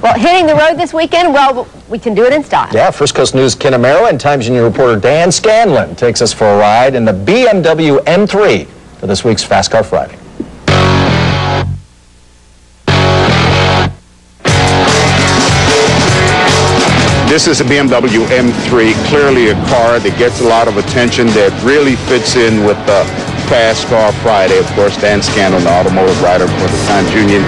Well, hitting the road this weekend, well, we can do it in style. Yeah, First Coast News' Ken Amaro and Times Union reporter Dan Scanlan takes us for a ride in the BMW M3 for this week's Fast Car Friday. This is a BMW M3, clearly a car that gets a lot of attention, that really fits in with the Fast Car Friday. Of course, Dan Scanlan, the automotive writer for the Times Union.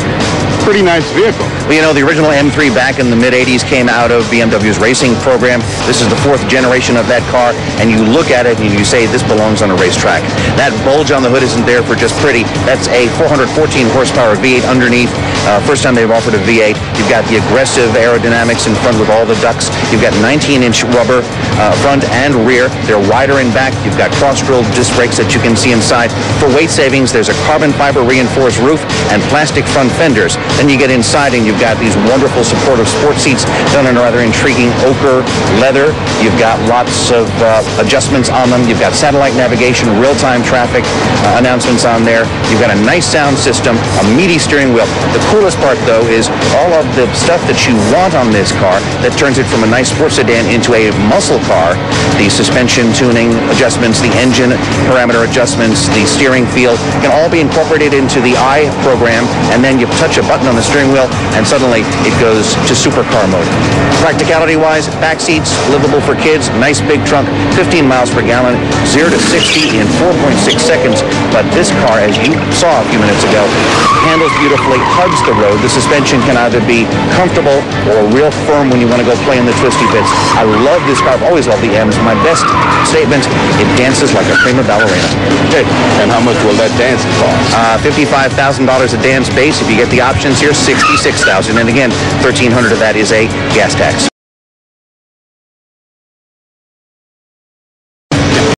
Pretty nice vehicle. Well, you know, the original M3 back in the mid-80s came out of BMW's racing program. This is the fourth generation of that car, and you look at it and you say this belongs on a racetrack. That bulge on the hood isn't there for just pretty. That's a 414 horsepower V8 underneath. Uh, first time they've offered a V8. You've got the aggressive aerodynamics in front with all the ducts. You've got 19-inch rubber uh, front and rear. They're wider in back. You've got cross-drilled disc brakes that you can see inside. For weight savings, there's a carbon fiber reinforced roof and plastic front fenders. Then you get inside and you've got these wonderful supportive sport seats done in rather intriguing ochre leather. You've got lots of uh, adjustments on them. You've got satellite navigation, real-time traffic uh, announcements on there. You've got a nice sound system, a meaty steering wheel. The coolest part, though, is all of the stuff that you want on this car that turns it from a nice sports sedan into a muscle car. The suspension tuning adjustments, the engine parameter adjustments, the steering feel can all be incorporated into the i program, and then you touch a button on the steering wheel, and suddenly it goes to supercar mode. Practicality-wise, back seats, livable for kids, nice big trunk, 15 miles per gallon, 0 to 60 in 4.6 seconds. But this car, as you saw a few minutes ago, handles beautifully, hugs the road. The suspension can either be comfortable or real firm when you want to go play in the twisty bits. I love this car. I've always loved the M's. My best statement, it dances like a prima ballerina. Hey, and how much will that dance cost? Uh, $55,000 a dance base. If you get the options here, 66000 And again, 1300 of that is a gas tax.